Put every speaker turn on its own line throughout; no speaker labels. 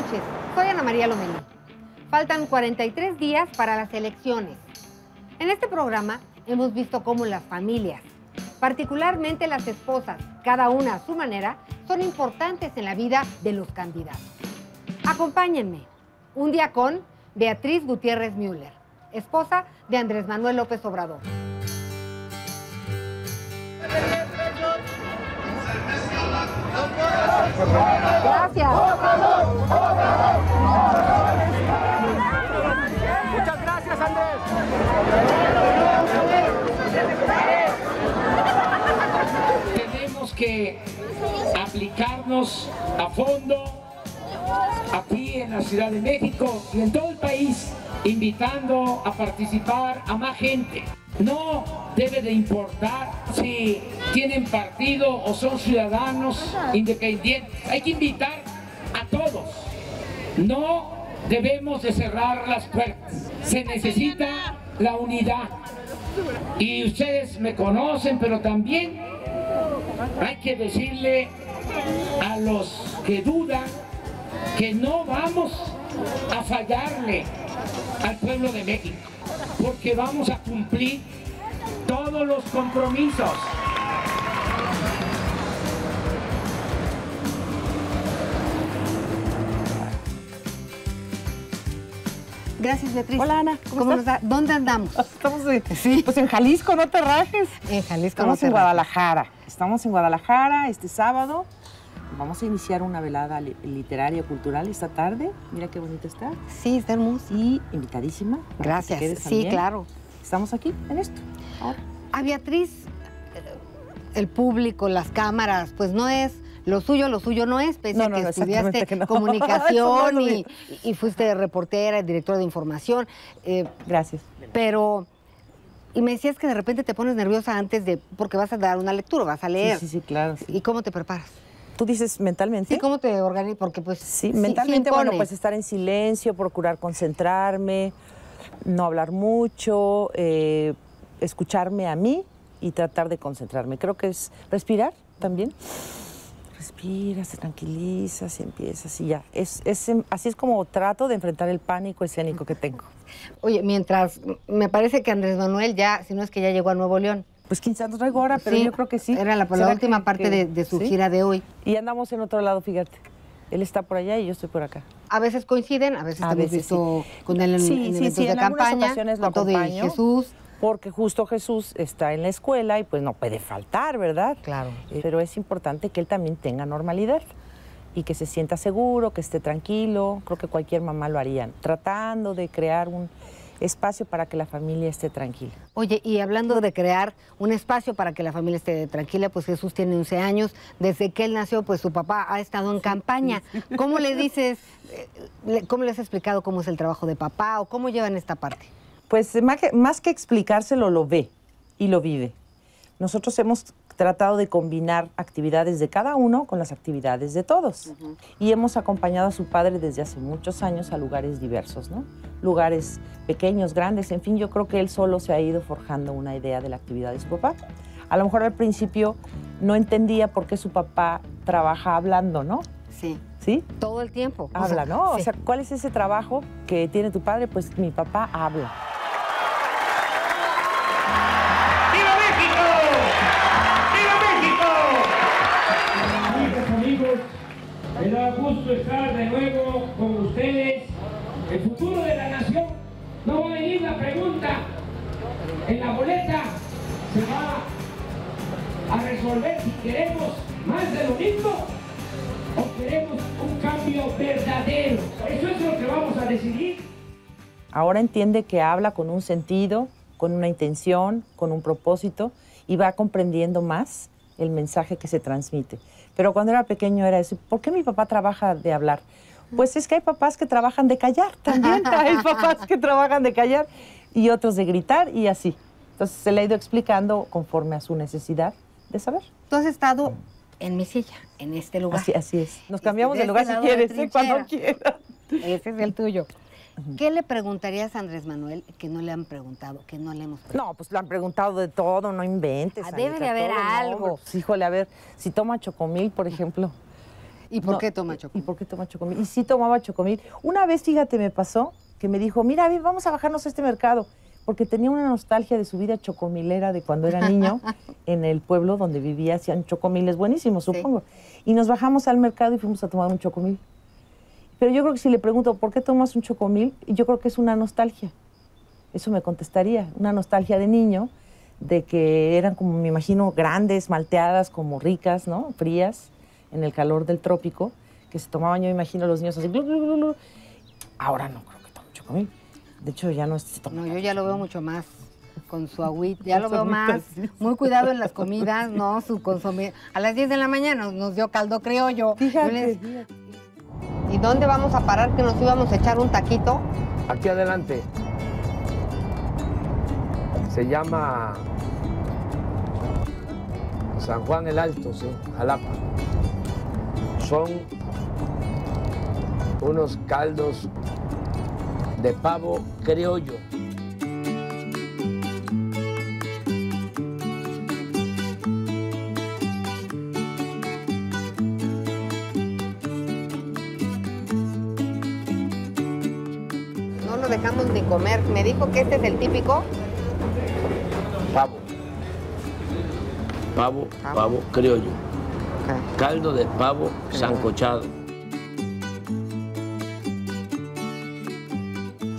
noches, soy Ana María Lomelí. Faltan 43 días para las elecciones. En este programa hemos visto cómo las familias, particularmente las esposas, cada una a su manera, son importantes en la vida de los candidatos. Acompáñenme. Un día con Beatriz Gutiérrez Müller, esposa de Andrés Manuel López Obrador. Gracias.
Muchas gracias, Andrés.
Tenemos que aplicarnos a fondo aquí en la Ciudad de México y en todo el país, invitando a participar a más gente. No debe de importar si tienen partido o son ciudadanos independientes. Hay que invitar a todos. No debemos de cerrar las puertas. Se necesita la unidad. Y ustedes me conocen, pero también hay que decirle a los que dudan que no vamos a fallarle al pueblo de México, porque vamos a cumplir todos los compromisos.
Gracias, Beatriz.
Hola, Ana, ¿cómo
¿Cómo
estás?
nos da- ¿Dónde andamos?
Estamos en,
Sí.
pues en Jalisco, no te rajes.
En Jalisco.
Estamos en. Guadalajara. Estamos en Guadalajara este sábado. Vamos a iniciar una velada li- literaria cultural esta tarde. Mira qué bonito está.
Sí, está hermoso.
Y invitadísima. que
Gracias. Sí, claro.
Estamos aquí en esto. Ahora.
A Beatriz, el público, las cámaras, pues no es lo suyo, lo suyo no es, pese
No,
a que
no,
estudiaste
que no.
comunicación y, y fuiste reportera, directora de información, eh,
Gracias.
pero... Y me decías que de repente te pones nerviosa antes de, porque vas a dar una lectura, vas a
Sí,
leer.
sí, sí, claro. sí.
¿Y cómo te preparas?
¿Tú dices mentalmente?
Sí, ¿cómo te organizas? Porque pues...
Sí, mentalmente, bueno, pues estar en silencio, procurar concentrarme, no hablar mucho, eh, escucharme a mí y tratar de concentrarme. Creo que es respirar también. Respiras, te tranquilizas y empiezas y ya. Es, es, así es como trato de enfrentar el pánico escénico que tengo.
Oye, mientras, me parece que Andrés Manuel ya, si no es que ya llegó a Nuevo León.
Pues sabe, no traigo ahora, pero
Sí,
yo creo que sí.
Era la, la
¿Será
última
que-
parte
que-
de, de su
sí?
gira de hoy.
Y andamos en otro lado, fíjate. Él está por allá y yo estoy por acá.
A veces coinciden, a veces
A veces
visto con él en,
Sí,
en
sí,
eventos
sí,
de
en
campaña,
ocasiones lo
foto de
acompaño.
Jesús.
Porque justo Jesús está en la escuela y pues no puede faltar, ¿verdad?
Claro.
Eh, Pero es importante que él también tenga normalidad y que se sienta seguro, que esté tranquilo. Creo que cualquier mamá lo haría, tratando de crear un espacio para que la familia esté tranquila.
Oye, y hablando de crear un espacio para que la familia esté tranquila, pues Jesús tiene 11 años. Desde que él nació, pues su papá ha estado en campaña. ¿Cómo le dices, eh, cómo le has explicado cómo es el trabajo de papá o cómo llevan esta parte?
Pues más que, más que explicárselo, lo ve y lo vive. Nosotros hemos tratado de combinar actividades de cada uno con las actividades de todos. Y hemos acompañado a su padre desde hace muchos años a lugares diversos, ¿no? Lugares pequeños, grandes, en fin, yo creo que él solo se ha ido forjando una idea de la actividad de su papá. A lo mejor al principio no entendía por qué su papá trabaja hablando, ¿no?
Sí.
¿Sí?
Todo el tiempo. O
Habla,
sea,
¿no?
sí.
O sea, ¿cuál es ese trabajo que tiene tu padre? Pues mi papá habla.
Gusto estar de nuevo con ustedes. El futuro de la nación no va a venir la pregunta en la boleta, se va a resolver si queremos más de lo mismo o queremos un cambio verdadero. Eso es lo que vamos a decidir.
Ahora entiende que habla con un sentido, con una intención, con un propósito y va comprendiendo más el mensaje que se transmite. Pero cuando era pequeño era eso, ¿por qué mi papá trabaja de hablar? Pues es que hay papás que trabajan de callar también, hay papás que trabajan de callar y otros de gritar y así. Entonces se le ha ido explicando conforme a su necesidad de saber.
Tú has estado en mi silla, en este lugar.
Así, así es. Nos cambiamos
De
de lugar
este
si
de
quieres, ¿eh? cuando quieras.
Ese es el tuyo. ¿Qué le preguntarías a Andrés Manuel que no le han preguntado, que no le hemos preguntado?
No, pues le han preguntado de todo, no inventes.
Ah, debe de haber
no,
algo.
pues, híjole, a ver, si toma chocomil, por ejemplo.
¿Y por
No,
qué toma
¿Y
chocomil?
por qué toma chocomil? Y sí tomaba chocomil. Una vez, fíjate, me pasó que me dijo, mira, ven, vamos a bajarnos a este mercado. Porque tenía una nostalgia de su vida chocomilera de cuando era niño en el pueblo donde vivía, hacían chocomiles buenísimos,
Sí.
supongo. Y nos bajamos al mercado y fuimos a tomar un chocomil. Pero yo creo que si le pregunto, ¿por qué tomas un chocomil? Yo creo que es una nostalgia. Eso me contestaría, una nostalgia de niño, de que eran como, me imagino, grandes, malteadas, como ricas, ¿no? Frías, en el calor del trópico, que se tomaban, yo me imagino, los niños así. glu, glu, glu, glu. Ahora no creo que tome chocomil. De hecho, ya no se toma.
No, yo ya lo veo mucho más con su agüita, ya lo veo más, muy cuidado en las comidas, ¿no? Su consomé. A las 10 de la mañana nos, dio caldo criollo. Yo
Fíjate,
les-
fíjate.
¿Y dónde vamos a parar que nos íbamos a echar un taquito?
Aquí adelante. Se llama San Juan el Alto, sí, Jalapa. Son unos caldos de pavo criollo.
Dejamos ni comer. Me dijo que este es el típico.
Pavo. Pavo,
Pavo.
pavo criollo. Caldo de pavo sancochado.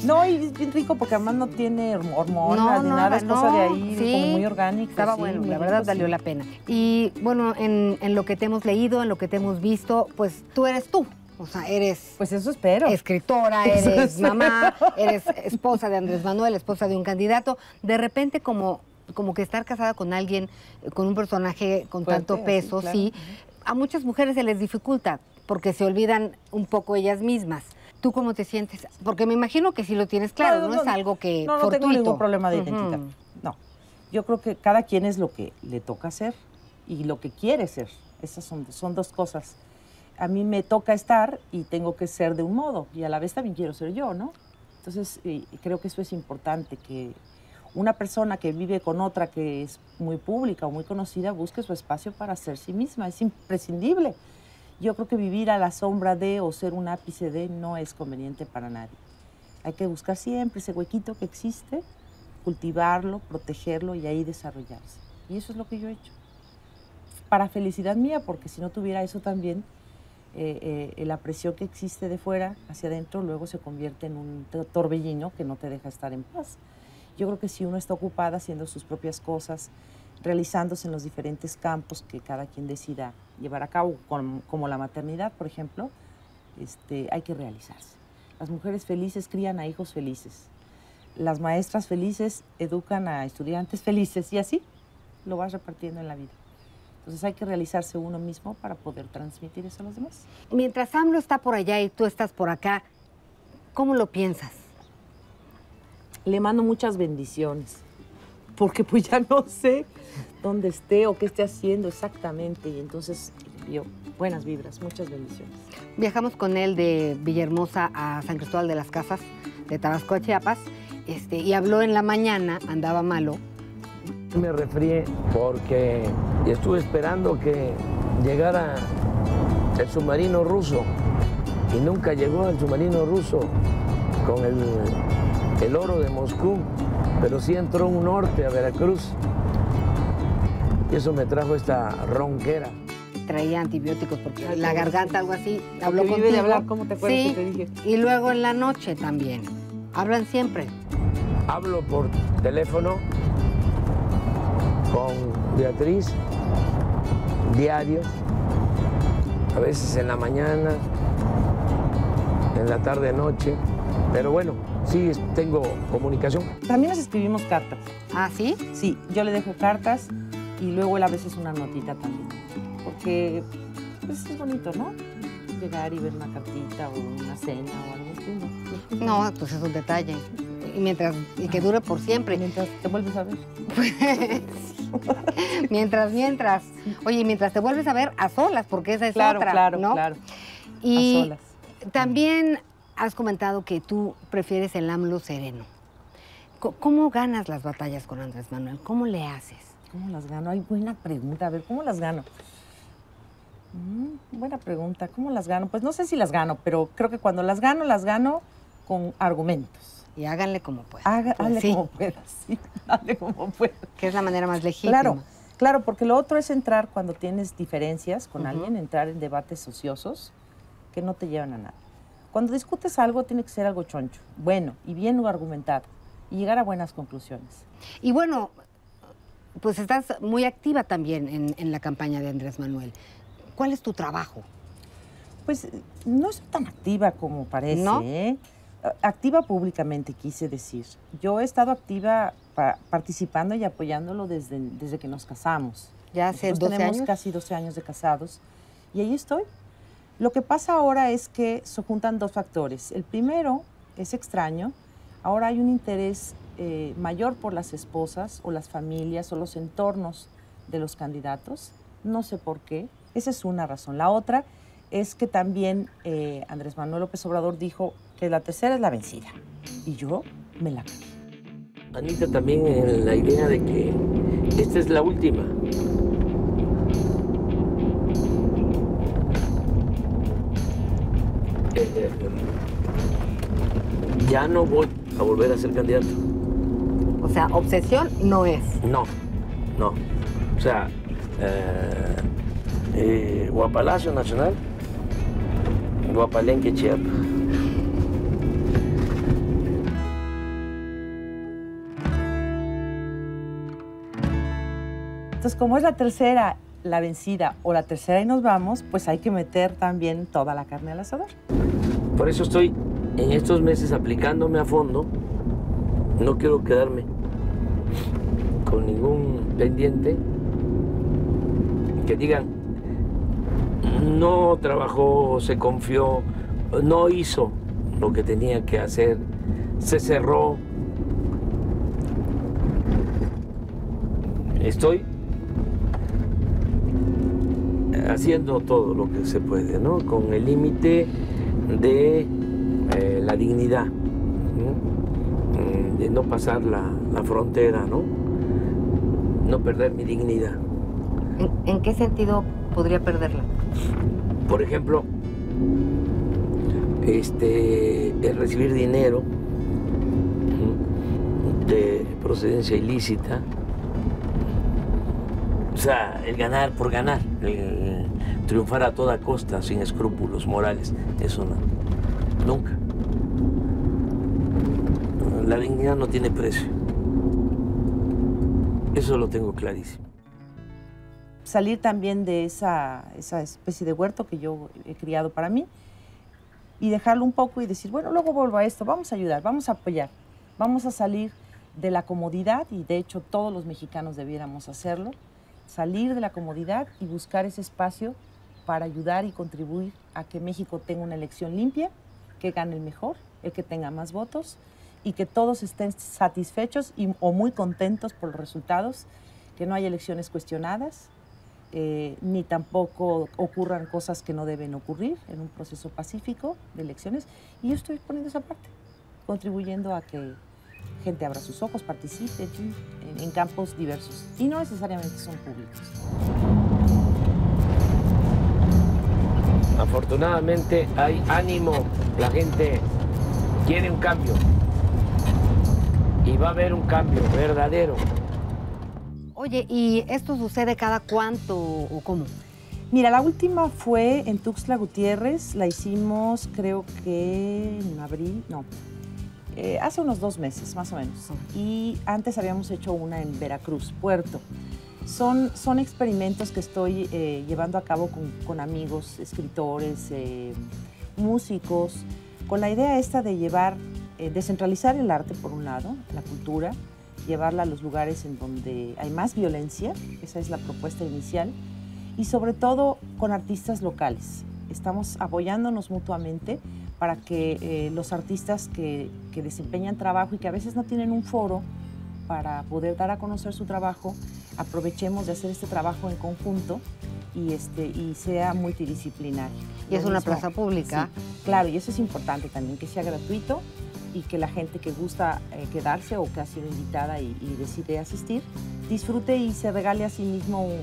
No, y es bien rico porque además no tiene hormonas
No,
ni
no,
nada, es
no,
cosa de ahí,
sí.
como muy orgánico.
Estaba
sí,
bueno, la
rico,
verdad
sí.
valió la pena. Y bueno, en, en lo que te hemos leído, en lo que te hemos visto, pues tú eres tú. O sea, eres
Pues eso espero.
escritora,
Eso
eres
espero.
mamá, eres esposa de Andrés Manuel, esposa de un candidato. De repente, como, como que estar casada con alguien, con un personaje con
Fuerte,
tanto
así,
peso,
claro.
sí, a muchas mujeres se les dificulta porque se olvidan un poco ellas mismas. ¿Tú cómo te sientes? Porque me imagino que sí lo tienes claro, no, es algo que
No, no
fortuito.
tengo ningún problema de identidad. No. Yo creo que cada quien es lo que le toca hacer y lo que quiere ser. Esas son, son dos cosas. A mí me toca estar y tengo que ser de un modo y a la vez también quiero ser yo, ¿no? Entonces, eh, creo que eso es importante, que una persona que vive con otra que es muy pública o muy conocida busque su espacio para ser sí misma. Es imprescindible. Yo creo que vivir a la sombra de o ser un ápice de no es conveniente para nadie. Hay que buscar siempre ese huequito que existe, cultivarlo, protegerlo y ahí desarrollarse. Y eso es lo que yo he hecho. Para felicidad mía, porque si no tuviera eso también, eh, eh, la presión que existe de fuera hacia adentro luego se convierte en un to- torbellino que no te deja estar en paz. Yo creo que si uno está ocupada haciendo sus propias cosas, realizándose en los diferentes campos que cada quien decida llevar a cabo, como, como la maternidad, por ejemplo, este, hay que realizarse. Las mujeres felices crían a hijos felices. Las maestras felices educan a estudiantes felices y así lo vas repartiendo en la vida. Entonces hay que realizarse uno mismo para poder transmitir eso a los demás.
Mientras AMLO está por allá y tú estás por acá, ¿cómo lo piensas?
Le mando muchas bendiciones, porque pues ya no sé dónde esté o qué esté haciendo exactamente. Y entonces envío buenas vibras, muchas bendiciones.
Viajamos con él de Villahermosa a San Cristóbal de las Casas, de Tabasco a Chiapas, este, y habló en la mañana, andaba malo.
Me resfrié porque estuve esperando que llegara el submarino ruso y nunca llegó el submarino ruso con el, el oro de Moscú, pero sí entró un norte a Veracruz. Y eso me trajo esta ronquera.
Traía antibióticos porque
Ay,
la garganta, algo así. Habló
vive de
contigo.
hablar, ¿cómo te acuerdas
Sí,
que te dije?
y luego en la noche también. Hablan siempre.
Hablo por teléfono con Beatriz diario, a veces en la mañana, en la tarde noche, pero bueno, sí tengo comunicación.
También nos escribimos cartas.
¿Ah, sí?
Sí, yo le dejo cartas y luego él a veces una notita también. Porque pues, es bonito, ¿no? Llegar y ver una cartita o una cena o algo así. ¿no?
No, pues es un detalle. Y mientras y que dure por siempre.
Mientras te vuelves a ver.
mientras, mientras. Oye, mientras te vuelves a ver a solas, porque esa es
Claro,
otra,
claro,
¿no?
claro.
Y
a solas.
también has comentado que tú prefieres el AMLO sereno. ¿Cómo ganas las batallas con Andrés Manuel? ¿Cómo le haces?
¿Cómo las gano? Ay, buena pregunta. A ver, ¿cómo las gano? Mm, buena pregunta. ¿Cómo las gano? Pues no sé si las gano, pero creo que cuando las gano, las gano con argumentos.
Y háganle como puedan. Pues sí,
como puedas, sí, dale como puedas.
que es la manera más legítima.
Claro, claro, porque lo otro es entrar cuando tienes diferencias con alguien, entrar en debates ociosos que no te llevan a nada. Cuando discutes algo, tiene que ser algo choncho, bueno y bien argumentado, y llegar a buenas conclusiones.
Y bueno, pues estás muy activa también en, en la campaña de Andrés Manuel. ¿Cuál es tu trabajo?
Pues no es tan activa como parece.
¿No?
¿eh? Activa públicamente, quise decir. Yo he estado activa pa- participando y apoyándolo desde, desde que nos casamos.
Ya hace
Nosotros
12
tenemos
años.
casi 12 años de casados y ahí estoy. Lo que pasa ahora es que se juntan dos factores. El primero es extraño. Ahora hay un interés eh, mayor por las esposas o las familias o los entornos de los candidatos. No sé por qué. Esa es una razón. La otra es que también eh, Andrés Manuel López Obrador dijo que la tercera es la vencida. Y yo me la.
Anita también en la idea de que esta es la última. Eh, ya no voy a volver a ser candidato.
O sea, obsesión no es.
No, no. O sea, eh, eh, o a Palacio Nacional o a Palenque, Chiapas.
Entonces, como es la tercera la vencida o la tercera y nos vamos, pues hay que meter también toda la carne al asador.
Por eso estoy en estos meses aplicándome a fondo. No quiero quedarme con ningún pendiente que digan, no trabajó, se confió, no hizo lo que tenía que hacer, se cerró. Estoy haciendo todo lo que se puede, ¿no? Con el límite de eh, la dignidad, ¿no? Mm, de no pasar la, la frontera, ¿no? No perder mi dignidad.
¿En, en qué sentido podría perderla?
Por ejemplo, este, el recibir dinero de procedencia ilícita, o sea, el ganar por ganar, triunfar a toda costa, sin escrúpulos morales, eso no, nunca. La dignidad no tiene precio. Eso lo tengo clarísimo.
Salir también de esa, esa especie de huerto que yo he criado para mí y dejarlo un poco y decir, bueno, luego vuelvo a esto, vamos a ayudar, vamos a apoyar, vamos a salir de la comodidad y de hecho todos los mexicanos debiéramos hacerlo, salir de la comodidad y buscar ese espacio para ayudar y contribuir a que México tenga una elección limpia, que gane el mejor, el que tenga más votos y que todos estén satisfechos y, o muy contentos por los resultados, que no haya elecciones cuestionadas, eh, ni tampoco ocurran cosas que no deben ocurrir en un proceso pacífico de elecciones. Y yo estoy poniendo esa parte, contribuyendo a que gente abra sus ojos, participe en, en- en campos diversos. Y no necesariamente son públicos.
Afortunadamente hay ánimo, la gente quiere un cambio y va a haber un cambio verdadero.
Oye, ¿y esto sucede cada cuánto o cómo?
Mira, la última fue en Tuxtla Gutiérrez, la hicimos creo que en abril, no, eh, hace unos dos meses más o menos. Y antes habíamos hecho una en Veracruz, Puerto. Son, son experimentos que estoy eh, llevando a cabo con, con amigos, escritores, eh, músicos, con la idea esta de llevar, descentralizar el arte por un lado, la cultura, llevarla a los lugares en donde hay más violencia, esa es la propuesta inicial, y sobre todo con artistas locales. Estamos apoyándonos mutuamente para que eh, los artistas que, que desempeñan trabajo y que a veces no tienen un foro para poder dar a conocer su trabajo, aprovechemos de hacer este trabajo en conjunto y, este, y sea multidisciplinario.
Y es
Lo
una
mismo-
plaza pública.
Sí, claro, y eso es importante también, que sea gratuito y que la gente que gusta eh, quedarse o que ha sido invitada y, y decide asistir, disfrute y se regale a sí mismo un,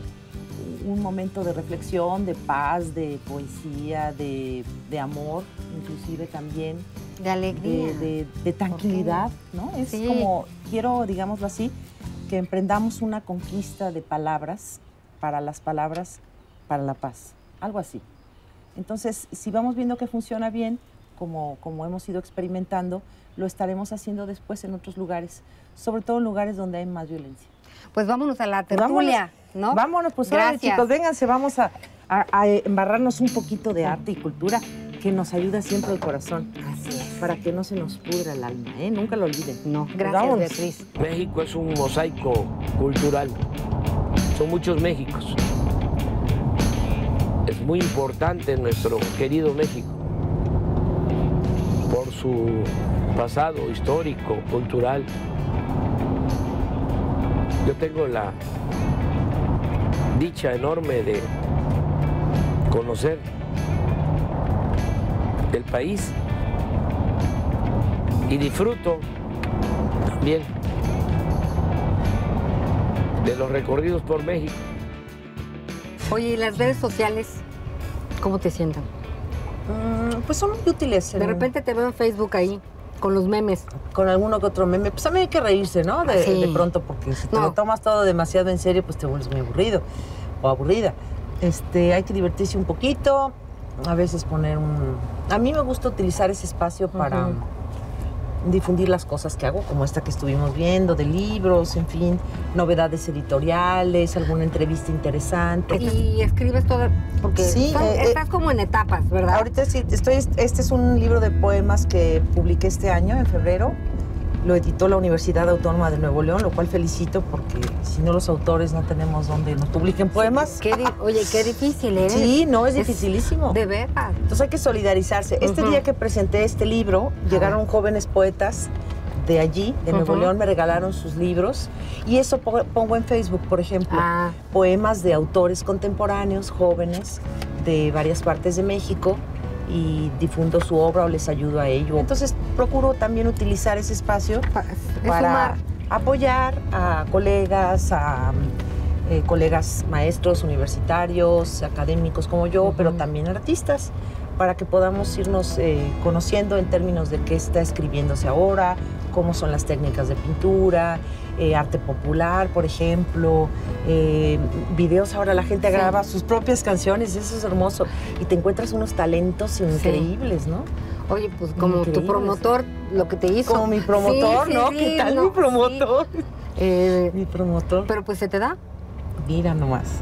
un momento de reflexión, de paz, de poesía, de, de amor, inclusive también.
De alegría.
De, de, tranquilidad, ¿no? Es como, quiero, digámoslo así, que emprendamos una conquista de palabras, para las palabras, para la paz, algo así. Entonces, si vamos viendo que funciona bien, como, como hemos ido experimentando, lo estaremos haciendo después en otros lugares, sobre todo en lugares donde hay más violencia.
Pues vámonos a la tertulia, ¿no?
Vámonos, pues ahora chicos, vénganse, vamos a, embarrarnos un poquito de arte y cultura que nos ayuda siempre el corazón.
Así es.
Para que no se nos pudra el alma, ¿eh? Nunca lo olviden.
No, pues gracias, Beatriz.
México es un mosaico cultural. Son muchos Méxicos. Es muy importante nuestro querido México por su pasado histórico, cultural. Yo tengo la dicha enorme de conocer el país y disfruto también de los recorridos por México.
Oye, ¿y las redes sociales cómo te sientan?
Mm, pues son muy útiles.
De repente te veo en Facebook ahí. Con los memes.
Con alguno que otro meme. Pues también hay que reírse, ¿no? De, pronto, porque si te lo tomas todo demasiado en serio, pues te vuelves muy aburrido o aburrida. Este, hay que divertirse un poquito, a veces poner un... A mí me gusta utilizar ese espacio para difundir las cosas que hago, como esta que estuvimos viendo, de libros, en fin, novedades editoriales, alguna entrevista interesante.
Y escribes todo, porque sí, eh, eh, estás como en etapas, ¿verdad?
Ahorita sí, estoy, este es un libro de poemas que publiqué este año, en febrero, lo editó la Universidad Autónoma de Nuevo León, lo cual felicito porque si no los autores no tenemos donde nos publiquen poemas.
oye, qué difícil, ¿eh?
Sí, no, es, dificilísimo.
De verdad.
Entonces hay que solidarizarse. Este día que presenté este libro, llegaron jóvenes poetas de allí, de Nuevo León, me regalaron sus libros y eso pongo en Facebook, por ejemplo, ah. poemas de autores contemporáneos, jóvenes de varias partes de México y difundo su obra o les ayudo a ello. Entonces procuro también utilizar ese espacio para apoyar a colegas, a eh, colegas maestros universitarios, académicos como yo, pero también artistas, para que podamos irnos eh, conociendo en términos de qué está escribiéndose ahora, cómo son las técnicas de pintura, eh, arte popular, por ejemplo, eh, videos ahora la gente graba sus propias canciones, eso es hermoso. Y te encuentras unos talentos increíbles, ¿no?
Oye, pues como tu promotor, lo que te hizo.
Como mi promotor, ¿no? ¿Qué tal mi promotor?
Eh,
mi promotor.
Pero pues se te da.
Mira nomás.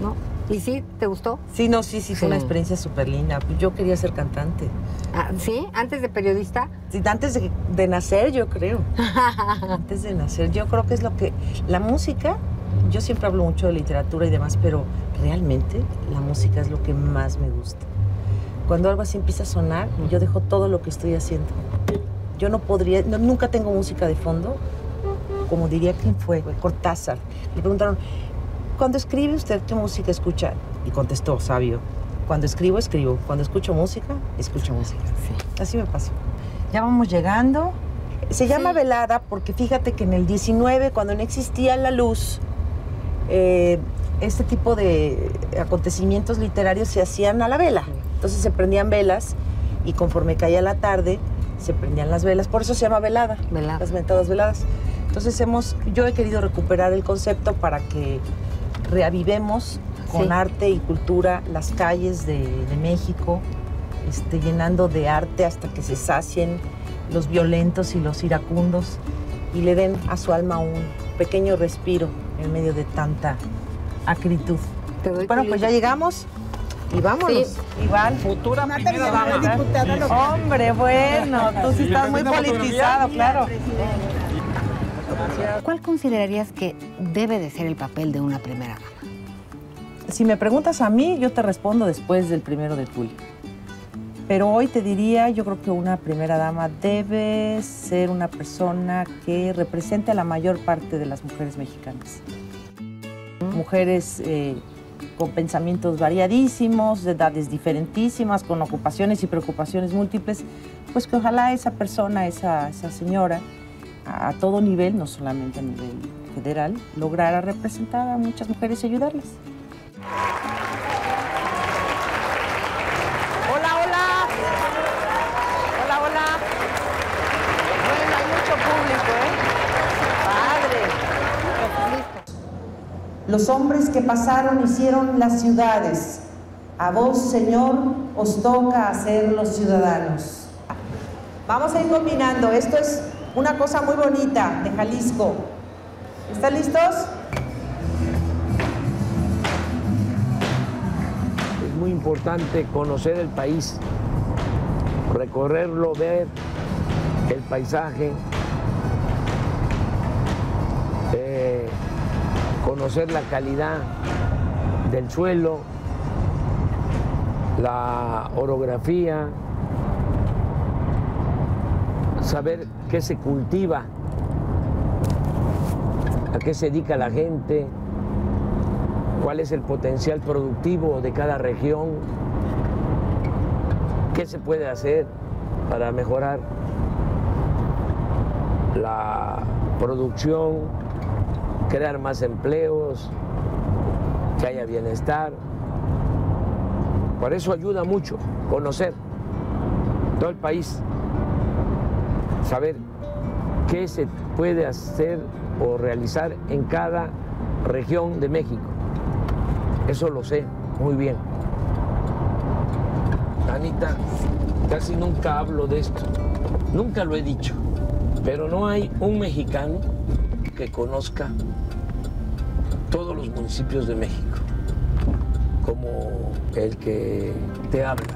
¿No? ¿Y sí? ¿Te gustó?
Sí, no, sí, sí, fue una experiencia súper linda. Yo quería ser cantante.
Ah, ¿Sí? ¿Antes de periodista?
Sí, antes de, nacer, yo creo. antes de nacer. Yo creo que es lo que... La música, yo siempre hablo mucho de literatura y demás, pero realmente la música es lo que más me gusta. Cuando algo así empieza a sonar, yo dejo todo lo que estoy haciendo. Yo no podría, nunca tengo música de fondo, como diría quién fue, Cortázar. Le preguntaron, cuando escribe usted, ¿qué música escucha? Y contestó, sabio, cuando escribo, escribo. Cuando escucho música, escucho música. Sí. Así me pasó. Ya vamos llegando. Se llama velada porque fíjate que en el 19, cuando no existía la luz, eh, este tipo de acontecimientos literarios se hacían a la vela. Entonces se prendían velas y conforme caía la tarde, se prendían las velas. Por eso se llama velada.
velada.
Las mentadas veladas. Entonces hemos, yo he querido recuperar el concepto para que reavivemos con arte y cultura las calles de, México, este, llenando de arte hasta que se sacien los violentos y los iracundos y le den a su alma un pequeño respiro en medio de tanta acritud. Bueno, pues ya llegamos y vámonos. Iván.
Futura primera dama.
Hombre, bueno, tú sí estás muy politizado, claro.
¿Cuál considerarías que debe de ser el papel de una primera dama?
Si me preguntas a mí, yo te respondo después del primero de julio. Pero hoy te diría, yo creo que una primera dama debe ser una persona que represente a la mayor parte de las mujeres mexicanas. Mujeres eh, con pensamientos variadísimos, de edades diferentísimas, con ocupaciones y preocupaciones múltiples, pues que ojalá esa persona, esa, esa señora, a todo nivel, no solamente a nivel federal, lograr a representar a muchas mujeres y ayudarles. Hola, hola. Hola, hola. Bueno, hay mucho público, ¿eh? Padre. Los hombres que pasaron hicieron las ciudades. A vos, Señor, os toca hacer los ciudadanos. Vamos a ir combinando. Esto es una cosa muy bonita de Jalisco. ¿Están listos?
Es muy importante conocer el país, recorrerlo, ver el paisaje, eh, conocer la calidad del suelo, la orografía, saber qué se cultiva, a qué se dedica la gente, cuál es el potencial productivo de cada región, qué se puede hacer para mejorar la producción, crear más empleos, que haya bienestar. Por eso ayuda mucho conocer todo el país, saber qué se puede hacer o realizar en cada región de México. Eso lo sé muy bien. Anita, casi nunca hablo de esto, nunca lo he dicho, pero no hay un mexicano que conozca todos los municipios de México como el que te habla.